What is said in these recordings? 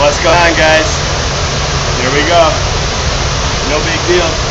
what's going on guys. Here we go. No big deal.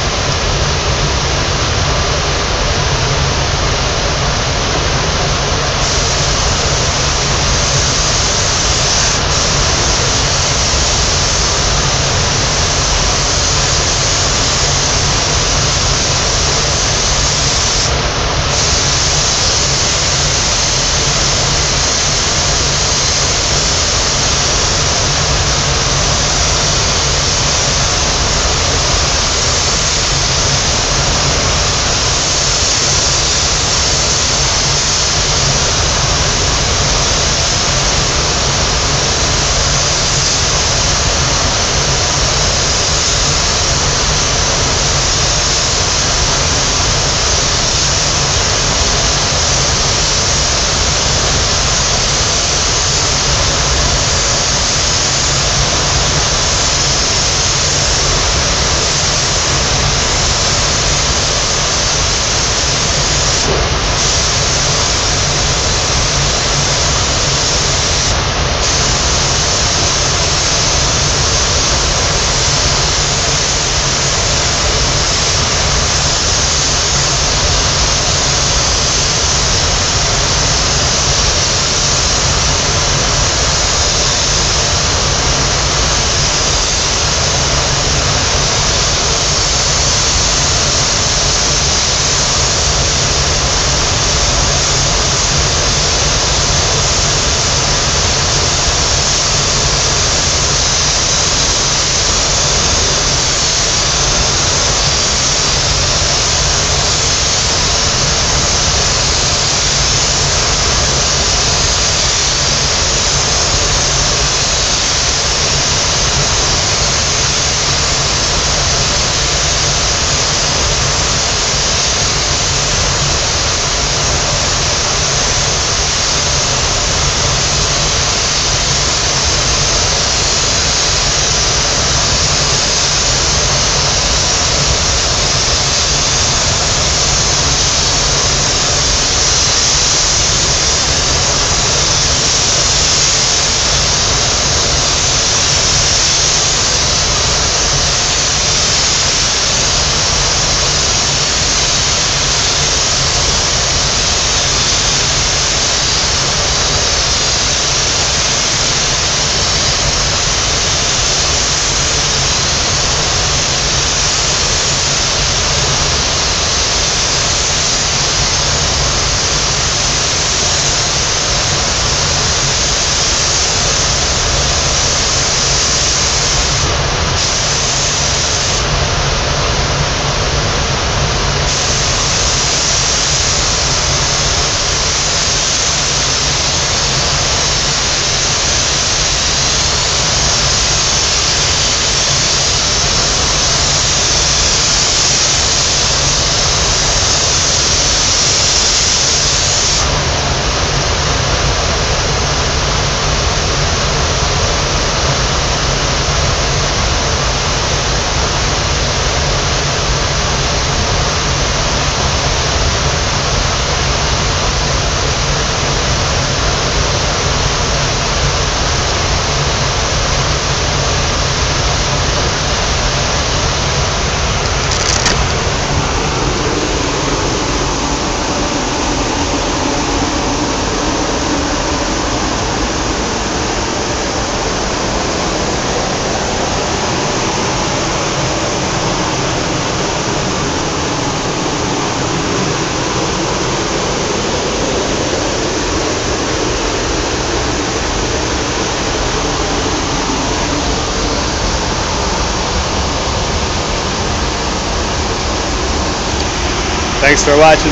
Thanks for watching.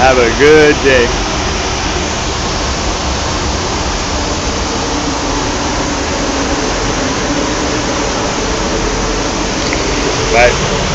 Have a good day. Bye.